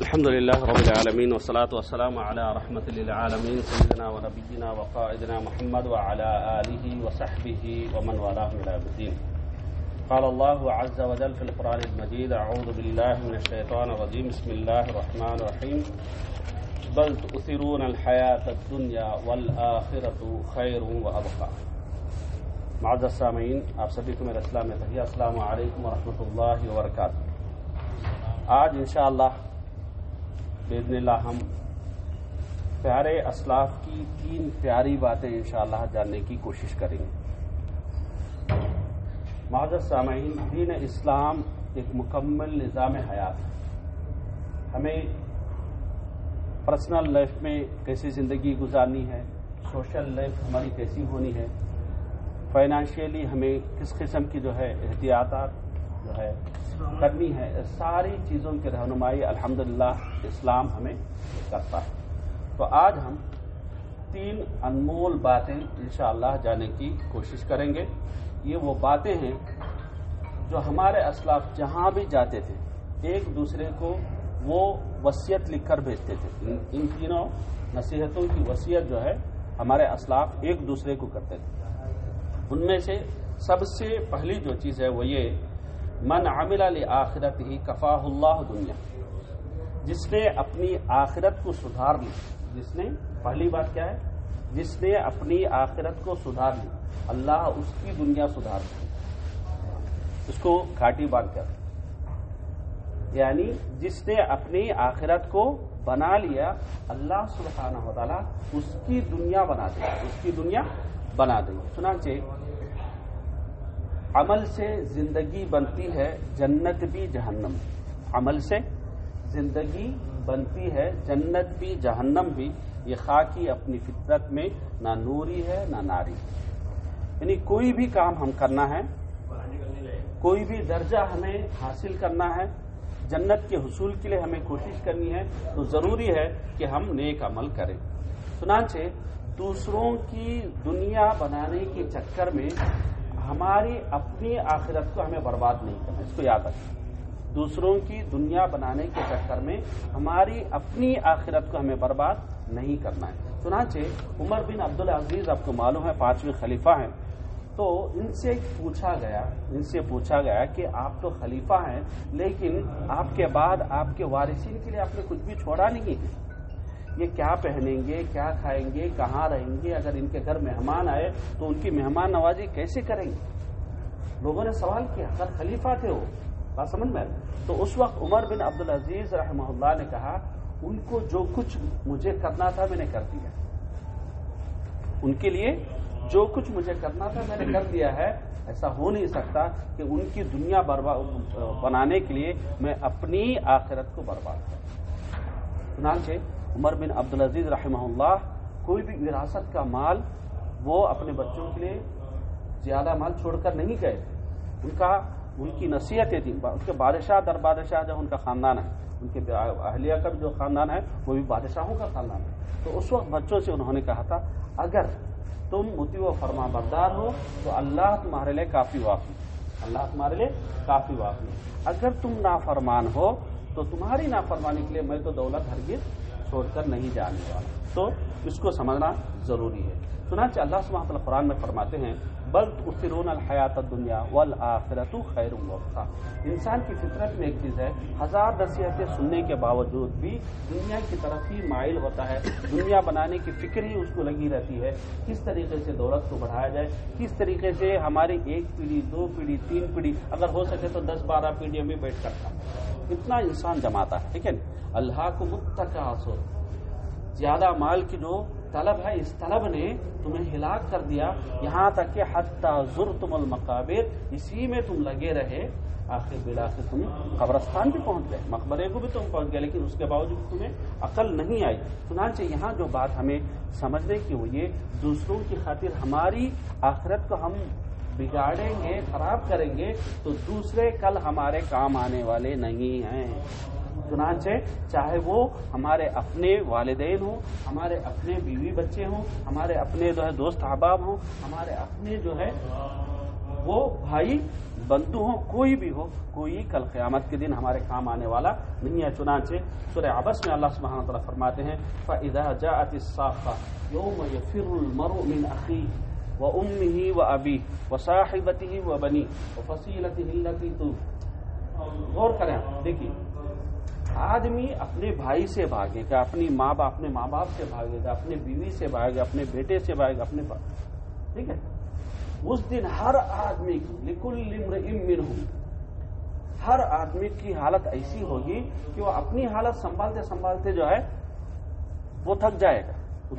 الحمد لله رب العالمين والصلاة والسلام على رحمة للعالمين سيدنا ونبينا وقائدنا محمد وعلى آله وصحبه ومن والاه إلى الدين. قال الله عز وجل في القرآن المجيد أعوذ بالله من الشيطان الرجيم. بسم الله الرحمن الرحيم. بل تؤثرون الحياة الدنيا والآخرة خير وأبقى. معزز سامعین آپ سبھی کو میرا اسلام تحیہ السلام علیکم ورحمۃ اللہ وبرکاتہ۔ آج انشاءاللہ باذن اللہ ہم پیارے اسلاف کی تین پیاری باتیں انشاءاللہ جاننے کی کوشش کریں گے۔ معزز سامعین دین اسلام ایک مکمل نظام حیات ہے۔ ہمیں پرسنل لائف میں کیسی زندگی گزارنی ہے، سوشل لائف ہماری کیسی ہونی ہے، فائنانشیلی ہمیں کس قسم کی جو ہے احتیاطات جو ہے کرنی ہے ساری چیزوں کی رہنمائی الحمدللہ اسلام ہمیں کرتا ہے۔ تو آج ہم تین انمول باتیں انشاءاللہ جانے کی کوشش کریں گے۔ یہ وہ باتیں ہیں جو ہمارے اسلاف جہاں بھی جاتے تھے، ایک دوسرے کو وہ وصیت لکھ کر بھیجتے تھے۔ ان تینوں نصیحتوں کی وصیت جو ہے، ہمارے اسلاف ایک دوسرے کو کرتے تھے۔ ان میں سے سب سے پہلی جو چیز ہے وہ یہ من عامل علی آخرت ہی کفا اللہ دنیا۔ جس نے اپنی آخرت کو سدھار لی جس نے، پہلی بات کیا ہے؟ جس نے اپنی آخرت کو سدھار لی اللہ اس کی دنیا سدھار دی اس کو گھاٹی باندھ کر یعنی جس نے اپنی آخرت کو بنا لیا، اللہ سبحانہ و تعالیٰ اس کی دنیا بنا دے، اس کی دنیا بنا دیں چنانچہ عمل سے زندگی بنتی ہے جنت بھی جہنم۔ عمل سے زندگی بنتی ہے جنت بھی جہنم بھی۔ یہ خاکی اپنی فطرت میں نہ نوری ہے نہ ناری۔ یعنی کوئی بھی کام ہم کرنا ہے، کوئی بھی درجہ ہمیں حاصل کرنا ہے، جنت کے حصول کے لیے ہمیں کوشش کرنی ہے، تو ضروری ہے کہ ہم نیک عمل کریں۔ چنانچہ دوسروں کی دنیا بنانے کے چکر میں ہماری اپنی آخرت کو ہمیں برباد نہیں کرنا، اس کو یاد رکھیں دوسروں کی دنیا بنانے کے چکر میں ہماری اپنی آخرت کو ہمیں برباد نہیں کرنا ہے۔ چنانچہ عمر بن عبدالعزیز آپ کو معلوم ہے، پانچویں خلیفہ ہیں۔ تو ان سے پوچھا گیا، ان سے پوچھا گیا کہ آپ تو خلیفہ ہیں، لیکن آپ کے بعد آپ کے وارثین کے لیے آپ نے کچھ بھی چھوڑا نہیں۔ ہے یہ کیا پہنیں گے، کیا کھائیں گے، کہاں رہیں گے، اگر ان کے گھر مہمان آئے تو ان کی مہمان نوازی کیسے کریں گے؟ لوگوں نے سوال کیا اگر خلیفہ تھے وہ، بات سمجھ میں تو اس وقت عمر بن عبدالعزیز رحمہ اللہ نے کہا، ان کو جو کچھ مجھے کرنا تھا میں نے کر دیا ان کے لیے جو کچھ مجھے کرنا تھا میں نے کر دیا ہے۔ ایسا ہو نہیں سکتا کہ ان کی دنیا برباد، بنانے کے لیے میں اپنی آخرت کو برباد کروں۔ چنانچہ عمر بن عبدالعزیز رحمہ اللہ، کوئی بھی وراثت کا مال وہ اپنے بچوں کے لیے زیادہ مال چھوڑ کر نہیں گئے۔ ان کا، ان کی نصیحتیں تھیں۔ ان کے بادشاہ در بادشاہ جو ان کا خاندان ہے، ان کے اہلیہ کا جو خاندان ہے، وہ بھی بادشاہوں کا خاندان ہے۔ تو اس وقت بچوں سے انہوں نے کہا تھا، اگر تم متی و فرما بردار ہو تو اللہ تمہارے لیے کافی واقعی اللہ تمہارے لیے کافی واقعی اگر تم نافرمان ہو تو تمہاری نافرمانی کے لیے میں تو دولت ہرگز چھوڑ کر نہیں جانے والا۔ تو اس کو سمجھنا ضروری ہے۔ چنانچہ اللہ سبحانہ قرآن میں فرماتے ہیں بل افرون الحیات دنیا والآخرت خیر وقتا انسان کی فطرت میں ایک چیز ہے، ہزار نصیحتیں سننے کے باوجود بھی دنیا کی طرف ہی مائل ہوتا ہے، دنیا بنانے کی فکر ہی اس کو لگی رہتی ہے۔ کس طریقے سے دولت کو بڑھایا جائے؟ کس طریقے سے ہماری ایک پیڑھی، دو پیڑھی، تین پیڑھی، اگر ہو سکے تو دس، بارہ پیڑھیوں میں بیٹھ کرتا اتنا انسان جماتا ہے، ٹھیک ہے اللہ کو متقاصر، زیادہ مال کی جو طلب ہے، اس طلب نے تمہیں ہلاک کر دیا۔ یہاں تک کہ حتیٰ ضرور المقابر، اسی میں تم لگے رہے۔ آخر بلا سے تم قبرستان بھی پہنچ گئے۔ مقبرے کو بھی تم پہنچ گئے، لیکن اس کے باوجود تمہیں عقل نہیں آئی۔ چنانچہ یہاں جو بات ہمیں سمجھنے کی وہ یہ دوسروں کی خاطر ہماری آخرت کو ہم بگاڑیں گے، خراب کریں گے، تو دوسرے کل ہمارے کام آنے والے نہیں ہیں۔ چنانچہ چاہے وہ ہمارے اپنے والدین ہوں، ہمارے اپنے بیوی بچے ہوں، ہمارے اپنے جو ہے دوست احباب ہوں، ہمارے اپنے جو ہے وہ بھائی بندو ہو کوئی بھی ہو، کوئی کل قیامت کے دن ہمارے کام آنے والا نہیں ہے۔ چنانچہ سورہ عبس میں اللہ سبحانہ تعالیٰ فرماتے ہیں، فَإِذَا جَاءَتِ الصَّاخَّةُ يَوْمَ يَفِرُّ الْمَرْءُ مِنْ أَخِيهِ وَأُمِّهِ وَأَبِيهِ وَصَاحِبَتِهِ وَبَنِيهِ وَفَصِيلَتِهِ الَّتِي تُوْ غور کریں دیکھیے آدمی اپنے بھائی سے بھاگے گا، اپنی ماں باپ، اپنے ماں باپ سے بھاگے گا، اپنے بیوی سے بھاگے گا، اپنے بیٹے سے بھاگے گا، اپنے ٹھیک ہے؟ اس دن ہر آدمی کی لکل ہوں ہر آدمی کی حالت ایسی ہوگی کہ وہ اپنی حالت سنبھالتے سنبھالتے جو ہے، وہ تھک جائے گا۔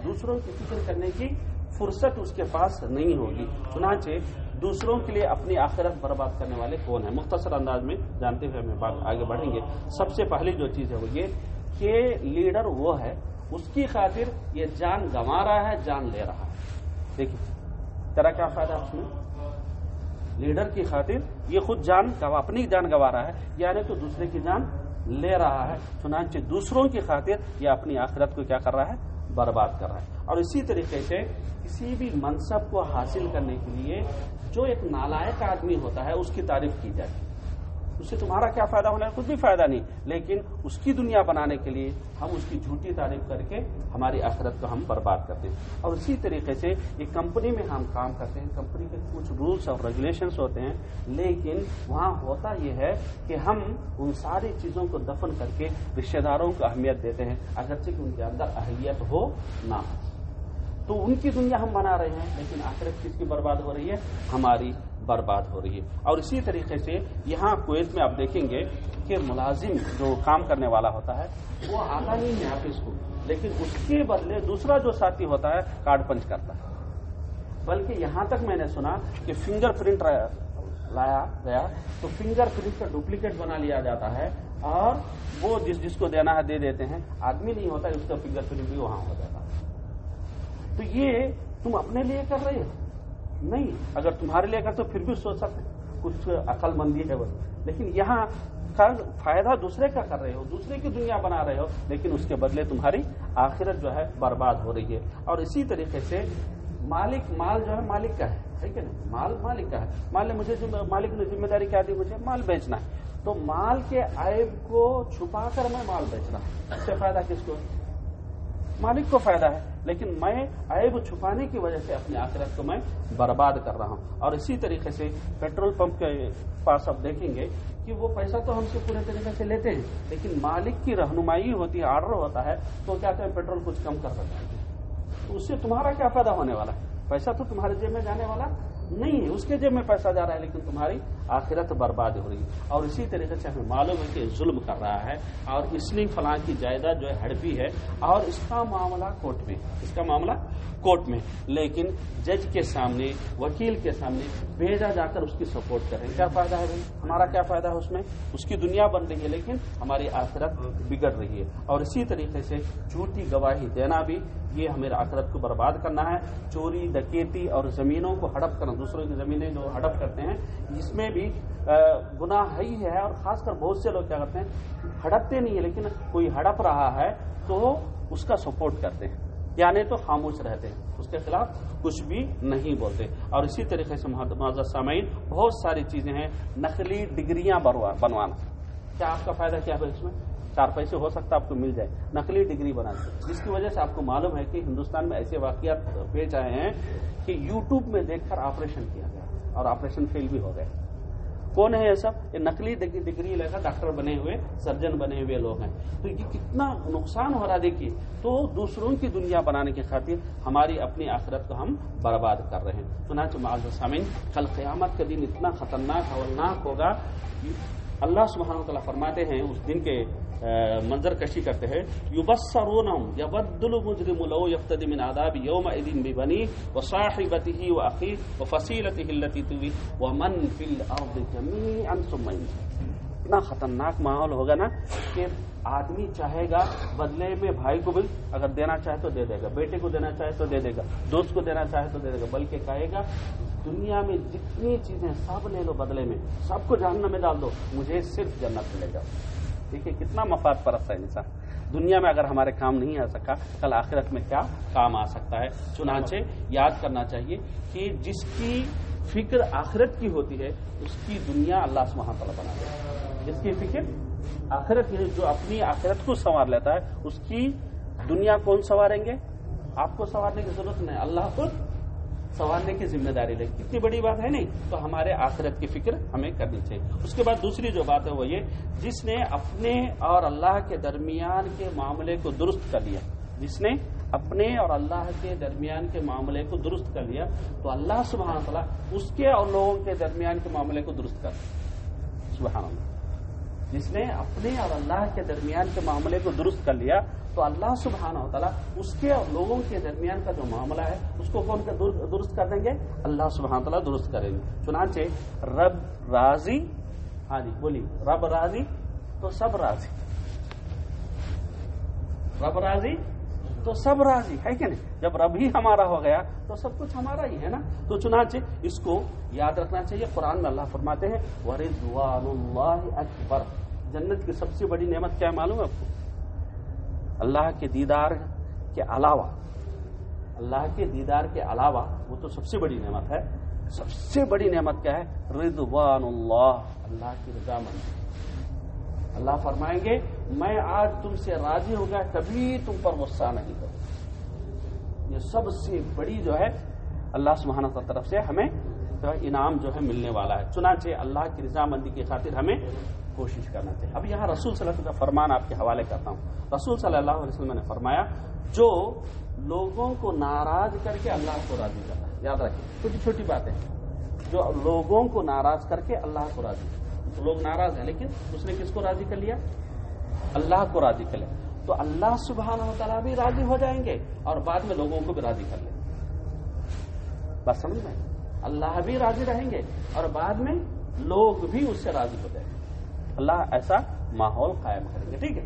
دوسروں کی فکر کرنے کی فرصت اس کے پاس نہیں ہوگی۔ چنانچہ دوسروں کے لیے اپنی آخرت برباد کرنے والے کون ہیں؟ مختصر انداز میں جانتے ہوئے ہمیں بات آگے بڑھیں گے۔ سب سے پہلی جو چیز ہے وہ یہ کہ لیڈر وہ ہے، اس کی خاطر یہ جان گنوا رہا ہے، جان لے رہا ہے۔ دیکھیے، تیرا کیا فائدہ اس میں؟ لیڈر کی خاطر یہ خود جان اپنی جان گوا رہا ہے یعنی تو دوسرے کی جان لے رہا ہے، چنانچہ دوسروں کی خاطر یہ اپنی آخرت کو کیا کر رہا ہے؟ برباد کر رہا ہے۔ اور اسی طریقے سے کسی بھی منصب کو حاصل کرنے کے لیے جو ایک نالائق آدمی ہوتا ہے، اس کی تعریف کی جائے اس سے تمہارا کیا فائدہ ہونا ہے؟ کچھ بھی فائدہ نہیں۔ لیکن اس کی دنیا بنانے کے لیے ہم اس کی جھوٹی تعریف کر کے ہماری آخرت کو ہم برباد کرتے ہیں۔ اور اسی طریقے سے ایک کمپنی میں ہم کام کرتے ہیں۔ کمپنی کے کچھ رولس اور ریگولیشنس ہوتے ہیں۔ لیکن وہاں ہوتا یہ ہے کہ ہم ان ساری چیزوں کو دفن کر کے رشتے داروں کو اہمیت دیتے ہیں، اگرچہ کہ ان کے اندر اہلیت ہو نہ ہو۔ تو ان کی دنیا ہم بنا رہے ہیں، لیکن آخرت کس کی برباد ہو رہی ہے؟ ہماری برباد ہو رہی ہے۔ اور اسی طریقے سے یہاں کویت میں آپ دیکھیں گے کہ ملازم جو کام کرنے والا ہوتا ہے، وہ آتا نہیں ہے آفس کو، لیکن اس کے بدلے دوسرا جو ساتھی ہوتا ہے، کارڈ پنچ کرتا ہے۔ بلکہ یہاں تک میں نے سنا کہ فنگر پرنٹ لایا گیا، تو فنگر پرنٹ کا ڈپلیکیٹ بنا لیا جاتا ہے، اور وہ جس جس کو دینا ہے دے دیتے ہیں۔ آدمی نہیں ہوتا، اس کا فنگر پرنٹ بھی وہاں ہو جاتا ہے۔ تو یہ تم اپنے لیے کر رہے ہو؟ نہیں، اگر تمہارے لیے اگر تو پھر بھی سوچ سکتے کچھ عقل مندی ہے وہ۔ لیکن یہاں فائدہ دوسرے کا کر رہے ہو، دوسرے کی دنیا بنا رہے ہو، لیکن اس کے بدلے تمہاری آخرت جو ہے برباد ہو رہی ہے۔ اور اسی طریقے سے مالک، مال جو ہے، مالک کا ہے، ٹھیک ہے نا؟ مال، مالک کا ہے۔ مان لیں مجھے مالک نے ذمہ داری کیا دی مجھے؟ مال بیچنا ہے۔ تو مال کے عیب کو چھپا کر میں مال بیچ رہا ہوں اس سے فائدہ کس کو مالک کو فائدہ ہے، لیکن میں عیب چھپانے کی وجہ سے اپنی آخرت کو میں برباد کر رہا ہوں۔ اور اسی طریقے سے پیٹرول پمپ کے پاس آپ دیکھیں گے کہ وہ پیسہ تو ہم سے پورے طریقے سے لیتے ہیں، لیکن مالک کی رہنمائی ہوتی ہے آرڈر ہوتا ہے، تو کیا کہیں پیٹرول کچھ کم کر سکتے ہیں تو اس سے تمہارا کیا فائدہ ہونے والا ہے؟ پیسہ تو تمہارے جیب میں جانے والا نہیں ہے۔ اس کے جیب میں پیسہ جا رہا ہے، لیکن تمہاری آخرت برباد ہو رہی ہے۔ اور اسی طریقے سے ہمیں معلوم ہے کہ ظلم کر رہا ہے اور اس لیے فلاں کی جائیداد جو ہے ہڑپی ہے اور اس کا معاملہ کورٹ میں، اس کا معاملہ کورٹ میں۔ لیکن جج کے سامنے، وکیل کے سامنے بھیجا جا کر اس کی سپورٹ کریں کیا فائدہ ہے بھائی؟ ہمارا کیا فائدہ ہے اس میں؟ اس کی دنیا بن رہی ہے، لیکن ہماری آخرت بگڑ رہی ہے۔ اور اسی طریقے سے جھوٹی گواہی دینا بھی، یہ ہمیں آخرت کو برباد کرنا ہے۔ چوری، ڈکیتی اور زمینوں کو ہڑپ کرنا دوسروں کی زمینیں جو ہڑپ کرتے ہیں اس میں بھی گناہ ہی ہے اور خاص کر بہت سے لوگ کیا کرتے ہیں، ہڑپتے نہیں ہیں، لیکن کوئی ہڑپ رہا ہے تو اس کا سپورٹ کرتے ہیں۔ یعنی تو خاموش رہتے ہیں، اس کے خلاف کچھ بھی نہیں بولتے۔ اور اسی طریقے سے معذر سامعین بہت ساری چیزیں ہیں، نقلی ڈگریاں بنوانا۔ کیا آپ کا فائدہ کیا ہے اس میں؟ چار پیسے ہو سکتا آپ کو مل جائے۔ نقلی ڈگری بنا جس کی وجہ سے آپ کو معلوم ہے کہ ہندوستان میں ایسے واقعات پیش آئے ہیں کہ یوٹیوب میں دیکھ کر آپریشن کیا گیا اور آپریشن فیل بھی ہو گئے۔ کون ہے یہ سب؟ یہ نقلی ڈگری لے کر ڈاکٹر بنے ہوئے، سرجن بنے ہوئے لوگ ہیں۔ تو یہ کتنا نقصان ہو رہا دیکھیے۔ تو دوسروں کی دنیا بنانے کی خاطر ہماری اپنی آخرت کو ہم برباد کر رہے ہیں۔ چنانچہ معذ سامن کل قیامت کے دن اتنا خطرناک ہولناک ہوگا۔ اللہ سبحانہ و تعالیٰ فرماتے ہیں، اس دن کے منظر کشی کرتے ہیں یو بس سرونم مجرم لو یفتد من آداب یوم ادین بھی بنی و صاحبتی ہی و توی و فی الارض جمیعا ثم اتنا خطرناک ماحول ہوگا نا کہ آدمی چاہے گا بدلے میں بھائی کو بھی اگر دینا چاہے تو دے دے گا، بیٹے کو دینا چاہے تو دے دے گا، دوست کو دینا چاہے تو دے دے گا، بلکہ کہے گا دنیا میں جتنی چیزیں سب لے لو بدلے میں، سب کو جہنم میں ڈال دو، مجھے صرف جنت ملے گا دیکھیے کتنا مفاد پرست ہے انسان۔ دنیا میں اگر ہمارے کام نہیں آ سکا، کل آخرت میں کیا کام آ سکتا ہے؟ چنانچہ یاد کرنا چاہیے کہ جس کی فکر آخرت کی ہوتی ہے، اس کی دنیا اللہ سبحانہ تعالیٰ بنا دے۔ جس کی فکر آخرت جو اپنی آخرت کو سنوار لیتا ہے، اس کی دنیا کون سنواریں گے؟ آپ کو سنوارنے کی ضرورت نہیں، اللہ کو سنوارنے کی ذمہ داری لے کتنی بڑی بات ہے نہیں، تو ہمارے آخرت کی فکر ہمیں کرنی چاہیے۔ اس کے بعد دوسری جو بات ہے وہ یہ، جس نے اپنے اور اللہ کے درمیان کے معاملے کو درست کر لیا، جس نے اپنے اور اللہ کے درمیان کے معاملے کو درست کر لیا، تو اللہ سبحانہ تعالیٰ اس کے اور لوگوں کے درمیان کے معاملے کو درست کر سبحان اللہ۔ جس نے اپنے اور اللہ کے درمیان کے معاملے کو درست کر لیا تو اللہ سبحانہ تعالیٰ اس کے اور لوگوں کے درمیان کا جو معاملہ ہے، اس کو کون درست کر دیں گے؟ اللہ سبحانہ تعالیٰ درست کریں گے۔ چنانچہ، رب راضی ہاں جی بولی رب راضی تو سب راضی۔ رب راضی تو سب راضی، ہے کہ نہیں؟ جب رب ہی ہمارا ہو گیا تو سب کچھ ہمارا ہی ہے نا؟ تو چنانچہ، اس کو یاد رکھنا چاہیے، قرآن میں اللہ فرماتے ہیں، ورضوان اللہ اکبر جنت کی سب سے بڑی نعمت کیا معلوم ہے آپ کو؟ اللہ کے دیدار کے علاوہ، اللہ کے دیدار کے علاوہ وہ تو سب سے بڑی نعمت ہے۔ سب سے بڑی نعمت کیا ہے؟ رضوان اللہ اللہ کی رضا مندی اللہ فرمائیں گے، میں آج تم سے راضی ہو گیا کبھی تم پر غصہ نہیں کروں یہ سب سے بڑی جو ہے، اللہ سبحانہ کی طرف سے ہمیں جو ہے انعام جو ہے ملنے والا ہے۔ چنانچہ اللہ کی رضامندی کی خاطر ہمیں کوشش کرنا چاہیے۔ اب یہاں رسول صلی اللہ علیہ وسلم کا فرمان آپ کے حوالے کرتا ہوں۔ رسول صلی اللہ علیہ وسلم نے فرمایا، جو لوگوں کو ناراض کر کے اللہ کو راضی کرتا ہے، یاد رکھیں، چھوٹی چھوٹی باتیں۔ جو لوگوں کو ناراض کر کے اللہ کو راضی لوگ ناراض ہیں، لیکن اس نے کس کو راضی کر لیا؟ اللہ کو راضی کر لیا۔ تو اللہ سبحانہ و تعالیٰ بھی راضی ہو جائیں گے اور بعد میں لوگوں کو بھی راضی کر لیں بس سمجھ میں؟ اللہ بھی راضی رہیں گے اور بعد میں لوگ بھی اس سے راضی ہو جائیں گے۔ اللہ ایسا ماحول قائم کریں گے، ٹھیک ہے؟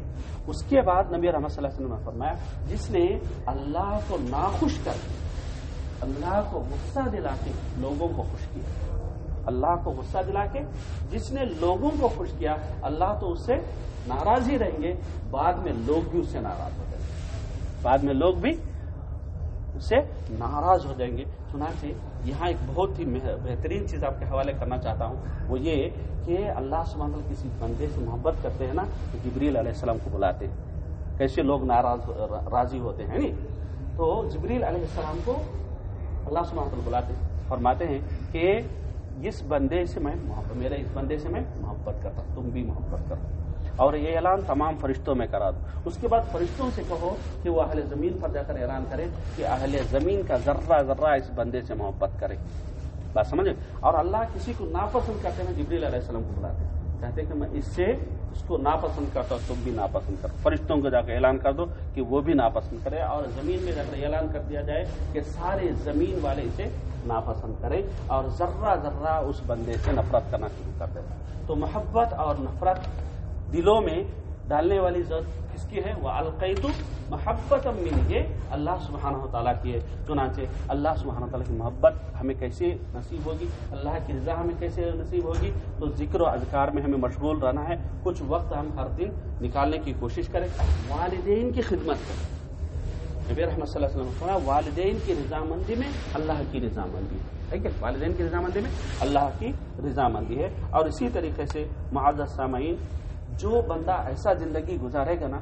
اس کے بعد نبی رحمت صلی اللہ علیہ وسلم نے فرمایا، جس نے اللہ کو ناخوش کر، اللہ کو غصہ دلا کے لوگوں کو خوش کیا، اللہ کو غصہ دلا کے جس نے لوگوں کو خوش کیا، اللہ تو اس سے ناراض ہی رہیں گے، بعد میں لوگ بھی اس سے ناراض ہو جائیں گے۔ بعد میں لوگ بھی اس سے ناراض ہو جائیں گے۔ چنانچہ یہاں ایک بہت ہی بہترین چیز آپ کے حوالے کرنا چاہتا ہوں، وہ یہ کہ اللہ سبحانہ کسی بندے سے محبت کرتے ہیں نا، تو جبریل علیہ السلام کو بلاتے ہیں۔ کیسے لوگ ناراض، راضی ہوتے ہیں نہیں؟ تو جبریل علیہ السلام کو اللہ سبحانہ بلاتے فرماتے ہیں کہ اس بندے سے میں محبت میرے اس بندے سے میں محبت کرتا ہوں، تم بھی محبت کرو۔ اور یہ اعلان تمام فرشتوں میں کرا دو۔ اس کے بعد فرشتوں سے کہو کہ وہ اہل زمین پر جا کر اعلان کرے کہ اہل زمین کا ذرہ ذرہ اس بندے سے محبت کرے۔ بات سمجھے اور اللہ کسی کو ناپسند کرتے ہیں، جبریل علیہ السلام کو بلاتے کہتے کہ میں اس سے اس کو ناپسند کرتا ہوں، تم بھی ناپسند کرو۔ فرشتوں کو جا کے اعلان کر دو کہ وہ بھی ناپسند کرے اور زمین میں جا کر اعلان کر دیا جائے کہ سارے زمین والے اسے ناپسند کرے اور ذرہ ذرہ اس بندے سے نفرت کرنا شروع کر دے تو محبت اور نفرت دلوں میں ڈالنے والی ضرورت کس کی ہے؟ وہ القید محبت امین یہ اللہ سبحانہ تعالیٰ کی ہے۔ چنانچہ اللہ سبحانہ تعالیٰ کی محبت ہمیں کیسے نصیب ہوگی؟ اللہ کی رضا ہمیں کیسے نصیب ہوگی؟ تو ذکر و اذکار میں ہمیں مشغول رہنا ہے۔ کچھ وقت ہم ہر دن نکالنے کی کوشش کریں۔ والدین کی خدمت کریں۔ نبی رحمۃ صلی اللہ علیہ وسلم والدین کی رضامندی میں اللہ کی رضامندی ہے۔ ٹھیک ہے؟ والدین کی رضامندی میں اللہ کی رضامندی ہے۔ اور اسی طریقے سے معذت سامعین جو بندہ ایسا زندگی گزارے گا نا،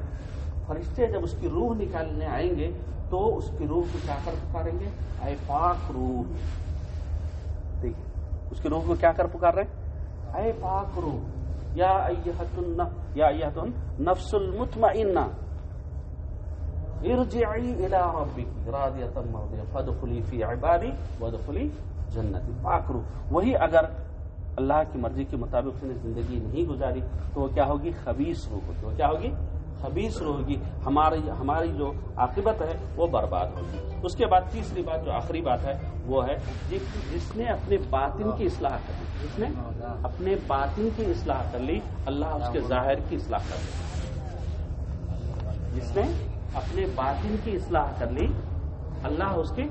فرشتے جب اس کی روح نکالنے آئیں گے، تو اس کی روح کو کیا کر پکاریں گے؟ اے پاک روح۔ دیکھیے اس کی روح کو کیا کر پکار رہے اے پاک روح۔ یا یا نفس المطمئنہ۔ ارجعی الى ربک راضیتا مرضیہ فدخلی فی عبادی ودخلی جنتی۔ پاک روح۔ وہی اگر اللہ کی مرضی کے مطابق اس نے زندگی نہیں گزاری تو وہ کیا ہوگی؟ خبیص روح ہوگی۔ وہ کیا ہوگی؟ خبیص روح ہوگی۔ ہماری ہماری جو عاقبت ہے وہ برباد ہوگی۔ اس کے بعد تیسری بات، جو آخری بات ہے، وہ ہے جی، جس نے اپنے باطن کی اصلاح کر لی۔ جس نے اپنے باطن کی اصلاح کر لی۔ اللہ اس کے ظاہر کی اصلاح کر لی۔ جس نے اپنے باطن کی اصلاح کر لی، اللہ اس کی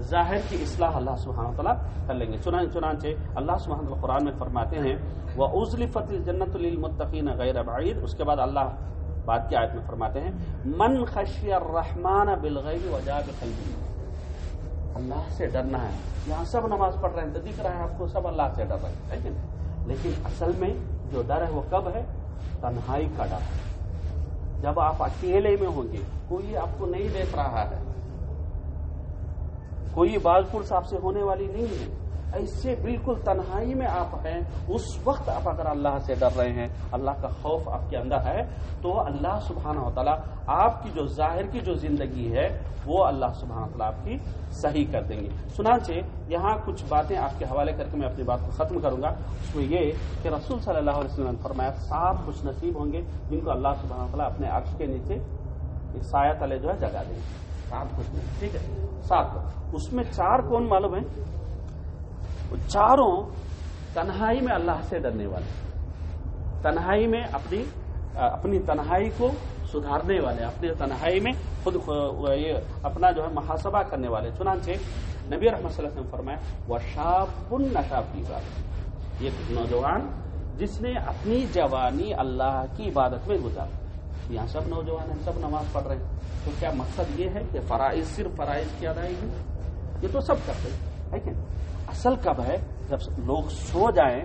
ظاہر کی اصلاح اللہ سبحانہ تعالیٰ کر لیں گے۔ چنانچہ اللہ سبحانہ تعالیٰ قرآن میں فرماتے ہیں وہ عزلی فتح جنت المطقین غیر بعید اس کے بعد اللہ بات کی آیت میں فرماتے ہیں، من خشی الرحمان بالغیب وجا قلبی اللہ سے ڈرنا ہے۔ یہاں سب نماز پڑھ رہے ہیں، تو دکھ رہا ہے آپ کو، سب اللہ سے ڈر رہے ہیں لیکن اصل میں جو ڈر ہے وہ کب ہے؟ تنہائی کا ڈر۔ جب آپ اکیلے میں ہوں گے، کوئی آپ کو نہیں دیکھ رہا ہے کوئی باز پور صاحب سے ہونے والی نہیں ہے۔ ایسے بالکل تنہائی میں آپ ہیں۔ اس وقت آپ اگر اللہ سے ڈر رہے ہیں، اللہ کا خوف آپ کے اندر ہے، تو اللہ سبحانہ و تعالیٰ آپ کی جو ظاہر کی جو زندگی ہے، وہ اللہ سبحانہ و تعالیٰ آپ کی صحیح کر دیں گے۔ سنانچہ یہاں کچھ باتیں آپ کے حوالے کر کے میں اپنی بات کو ختم کروں گا۔ اس میں یہ کہ رسول صلی اللہ علیہ وسلم نے فرمایا سات خوش نصیب ہوں گے جن کو اللہ سبحانہ و تعالیٰ اپنے عکس کے نیچے ایک سایہ تلے جو ہے جگہ دیں گے۔ سات خوش ٹھیک ہے، سات اس میں چار کون معلوم ہے چاروں تنہائی میں اللہ سے ڈرنے والے تنہائی میں اپنی اپنی تنہائی کو سدھارنے والے اپنی تنہائی میں خود یہ اپنا جو ہے محاسبہ کرنے والے چنانچہ نبی رحمت صلی اللہ علیہ وسلم فرمایا وہ شاپ نشا کی بات یہ نوجوان جس نے اپنی جوانی اللہ کی عبادت میں گزارا یہاں سب نوجوان ہیں، سب نماز پڑھ رہے ہیں۔ تو کیا مقصد یہ ہے کہ فرائض صرف فرائض کی ادائیگی؟ یہ تو سب کرتے ہیں کہ اصل کب ہے؟ جب لوگ سو جائیں،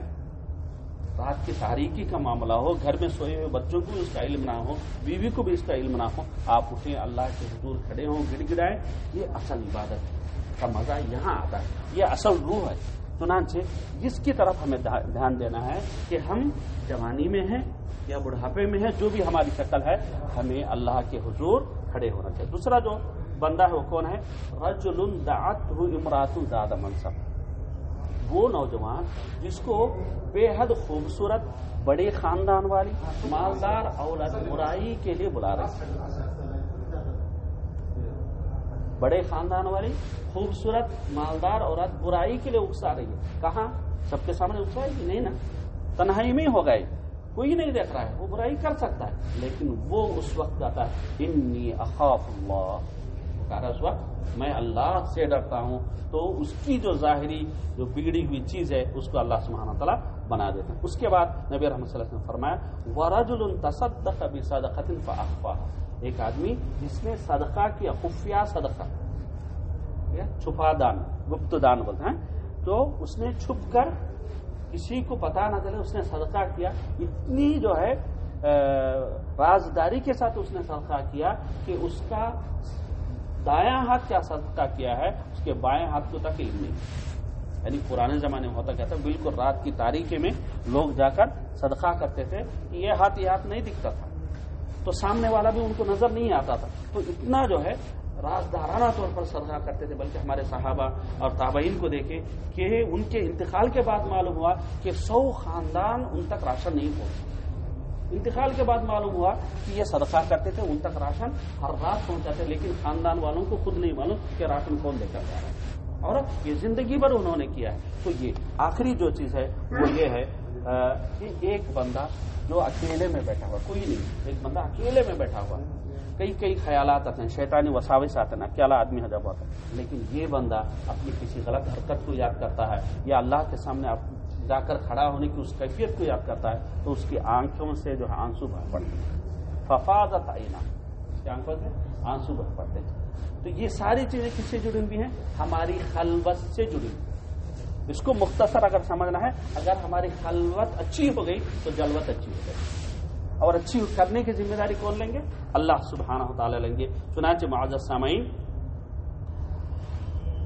رات کی تاریخی کا معاملہ ہو، گھر میں سوئے ہوئے بچوں کو بھی اس کا علم نہ ہو، بیوی کو بھی اس کا علم نہ ہو، آپ اٹھیں، اللہ کے حضور کھڑے ہوں، گڑ گڑائیں، یہ اصل عبادت کا مزہ یہاں آتا ہے، یہ اصل روح ہے۔ چنانچہ جس کی طرف ہمیں دھیان دینا ہے کہ ہم جوانی میں ہیں یا بڑھاپے میں ہیں جو بھی ہماری شکل ہے، ہمیں اللہ کے حضور کھڑے ہونا چاہیے۔ دوسرا جو بندہ ہے، وہ کون ہے؟ رجل دعت امرات زیادہ منصب۔ وہ نوجوان جس کو بے حد خوبصورت بڑے خاندان والی مالدار اولاد برائی کے لیے بلا رہے بڑے خاندان والی خوبصورت مالدار عورت برائی کے لیے اکسا رہی ہے۔ کہاں؟ سب کے سامنے اکسائے گی نہیں نا۔ تنہائی میں ہو گئے۔ کوئی نہیں دیکھ رہا ہے، وہ برائی کر سکتا ہے۔ لیکن وہ اس وقت جاتا ہے، انی اخاف اللہ. اس وقت میں اللہ سے ڈرتا ہوں۔ تو اس کی جو ظاہری، جو بگڑی ہوئی چیز ہے، اس کو اللہ سبحانہ تعالیٰ بنا دیتے ہیں۔ اس کے بعد نبی رحمۃ صلی اللہ علیہ وسلم فرمایا ورج التصدق صدقت فاخفا ایک آدمی جس نے صدقہ کیا، خفیہ صدقہ چھپا دان، گپت دان بولتے ہیں، تو اس نے چھپ کر کسی کو پتا نہ چلے، اس نے صدقہ کیا۔ اتنی جو ہے رازداری کے ساتھ اس نے صدقہ کیا کہ اس کا دایاں ہاتھ کیا صدقہ کیا ہے، اس کے بائیں ہاتھ کو تک نہیں۔ یعنی پرانے زمانے میں ہوتا کہتا بالکل رات کی تاریخی میں لوگ جا کر صدقہ کرتے تھے کہ یہ ہاتھ یہ ہاتھ نہیں دکھتا تھا۔ تو سامنے والا بھی ان کو نظر نہیں آتا تھا۔ تو اتنا جو ہے رازدارانہ طور پر صدقہ کرتے تھے، بلکہ ہمارے صحابہ اور تابعین کو دیکھے کہ ان کے انتقال کے بعد معلوم ہوا کہ سو خاندان ان تک راشن نہیں پہنچا انتقال کے بعد معلوم ہوا کہ یہ صدقہ کرتے تھے، ان تک راشن ہر رات پہنچاتے لیکن خاندان والوں کو خود نہیں معلوم کہ راشن کون لے کر جا رہا ہے۔ اور یہ زندگی بھر انہوں نے کیا ہے۔ تو یہ آخری جو چیز ہے، وہ یہ ہے کہ ایک بندہ جو اکیلے میں بیٹھا ہوا، کوئی نہیں، ایک بندہ اکیلے میں بیٹھا ہوا۔ کئی کئی خیالات آتے ہیں، شیطانی وساوس آتے ہیں اکیلا آدمی ہے جب ہوتا ہے؟ لیکن یہ بندہ اپنی کسی غلط حرکت کو یاد کرتا ہے یا اللہ کے سامنے آپ جا کر کھڑا ہونے کی اس کیفیت کو یاد کرتا ہے، تو اس کی آنکھوں سے جو ہے آنسو بھر پڑتے ہیں۔ ففاظت آئینہ اس کی آنکھوں سے آنسو بھر پڑتے ہیں۔ تو یہ ساری چیزیں کس سے جڑی ہوئی ہیں؟ ہماری خلوت سے جڑی ہوئی اس کو مختصر اگر سمجھنا ہے، اگر ہماری خلوت اچھی ہو گئی تو جلوت اچھی ہو گئی۔ اور اچھی کرنے کی ذمہ داری کون لیں گے؟ اللہ سبحانہ تعالی لیں گے۔ چنانچہ معذر سامعین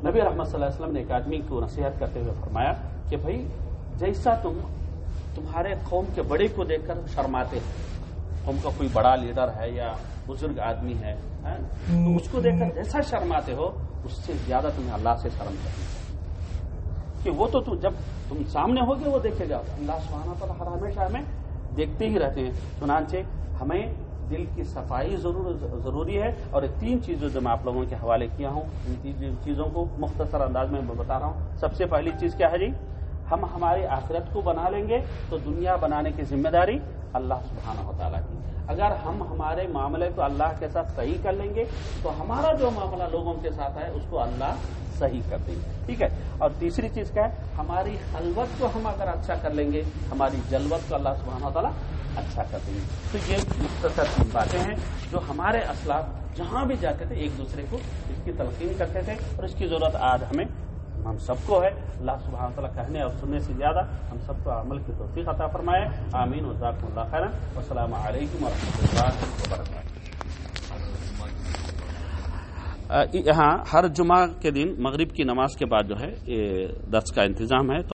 نبی رحمت صلی اللہ علیہ وسلم نے ایک آدمی کو نصیحت کرتے ہوئے فرمایا کہ بھائی، جیسا تم تمہارے قوم کے بڑے کو دیکھ کر شرماتے قوم کا کوئی بڑا لیڈر ہے یا بزرگ آدمی ہے ہاں؟ تو اس کو دیکھ کر جیسا شرماتے ہو، اس سے زیادہ تمہیں اللہ سے شرم کرنی کہ وہ تو جب تم سامنے ہوگے، وہ دیکھے گا۔ اللہ سبحانہ تعالیٰ ہر ہمیشہ ہمیں دیکھتے ہی رہتے ہیں۔ چنانچہ ہمیں دل کی صفائی ضرور، ضروری ہے اور یہ تین چیزوں جو میں آپ لوگوں کے حوالے کیا ہوں، ان تین چیزوں کو مختصر انداز میں بتا رہا ہوں۔ سب سے پہلی چیز کیا ہے جی؟ ہم ہماری آخرت کو بنا لیں گے تو دنیا بنانے کی ذمہ داری اللہ سبحانہ و تعالیٰ کی۔ اگر ہم ہمارے معاملے کو اللہ کے ساتھ صحیح کر لیں گے، تو ہمارا جو معاملہ لوگوں کے ساتھ ہے، اس کو اللہ صحیح کر دیں گے۔ ٹھیک ہے؟ اور تیسری چیز کیا ہے؟ ہماری خلوت کو ہم اگر اچھا کر لیں گے، ہماری جلوت کو اللہ سبحانہ و تعالیٰ اچھا کر دیں گے۔ تو یہ مختصر تین باتیں ہیں جو ہمارے اسلاف جہاں بھی جاتے تھے، ایک دوسرے کو اس کی تلقین کرتے تھے اور اس کی ضرورت آج ہمیں ہم سب کو ہے۔ اللہ سبحانہ تعالیٰ کہنے اور سننے سے زیادہ ہم سب کو عمل کی توفیق عطا فرمائے۔ آمین۔ وزاک اللہ خیر السلام علیکم و اللہ وبرکاتہ۔ ہاں ہر جمعہ کے دن مغرب کی نماز کے بعد جو ہے درس کا انتظام ہے۔